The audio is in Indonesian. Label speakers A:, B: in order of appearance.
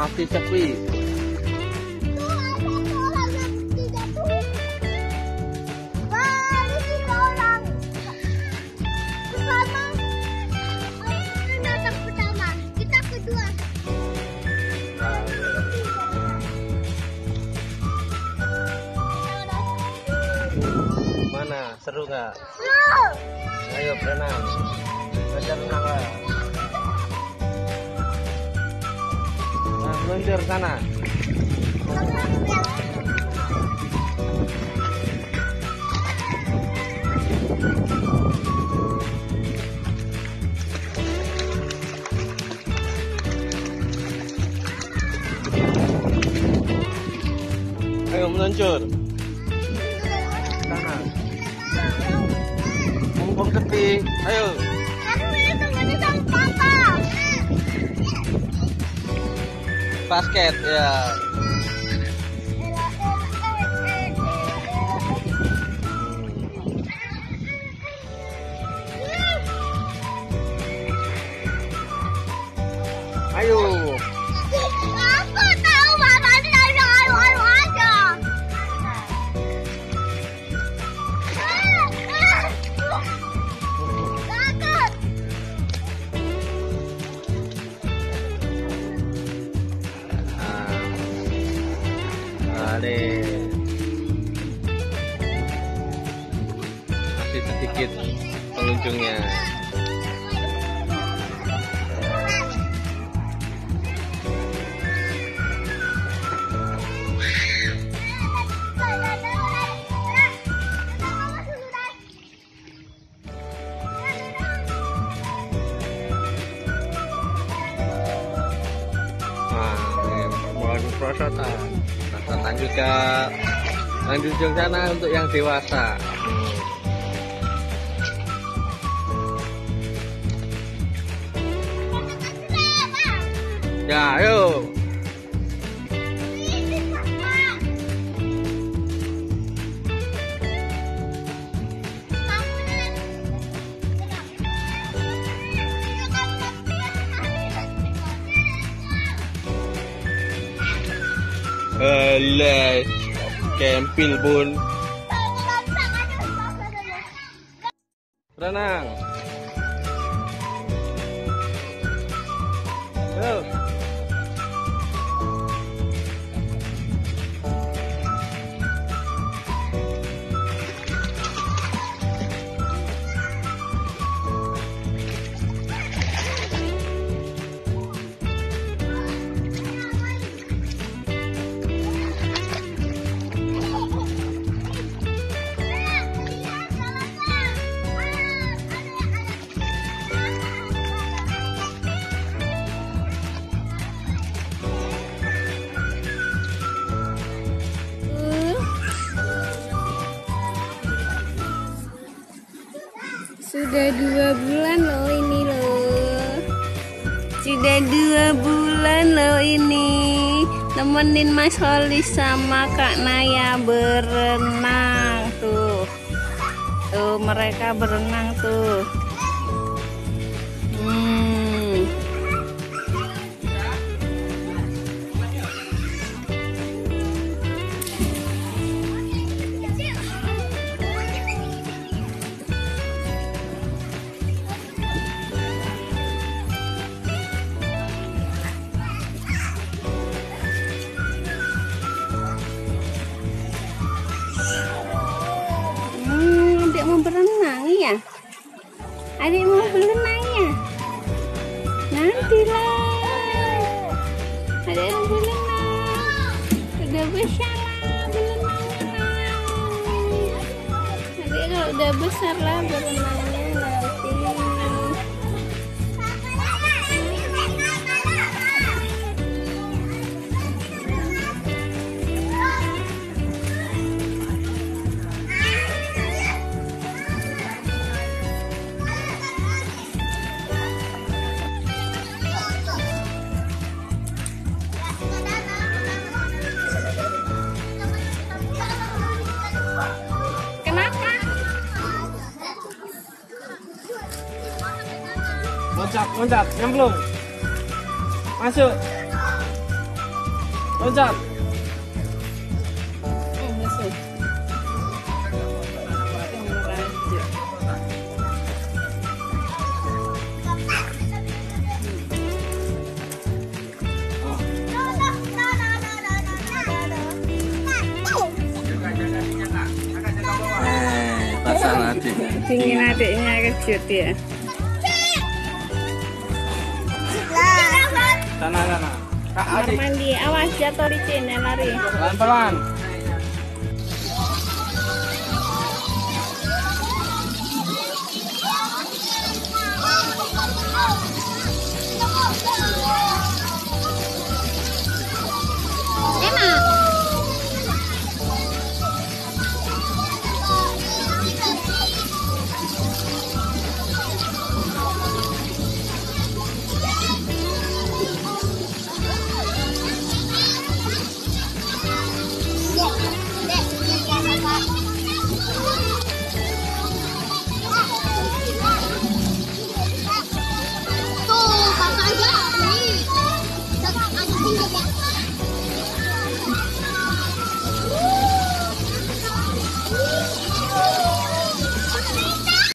A: masih sepi mana? Seru nggak?
B: Seru.
A: ayo berenang. Belajar renang lah meluncur sana. Ayo meluncur. Sana. Mumpung sepi. Ayo basket ya Ale masih sedikit pengunjungnya. Nah ini mohon perosotan perosotan juga yang di ujung sana untuk yang dewasa. Ya ayo Alah, kempil bun. Renang
C: Sudah dua bulan loh ini loh. Sudah dua bulan loh ini. Temenin Mas Holis sama Kak Naya berenang tuh. Tuh mereka berenang tuh. Mau berenang ya? Adik mau berenang ya? Nantilah. Adik mau berenang. Udah besar lah berenangnya. Adik kalau udah besar lah berenangnya
A: loncat loncat. Nyemplung masuk.
B: Loncat.
C: Dingin adiknya kejut ya.
B: Sana sana. Kak adik.
C: mandi, awas jatuh licin ya lari.
B: Pelan pelan.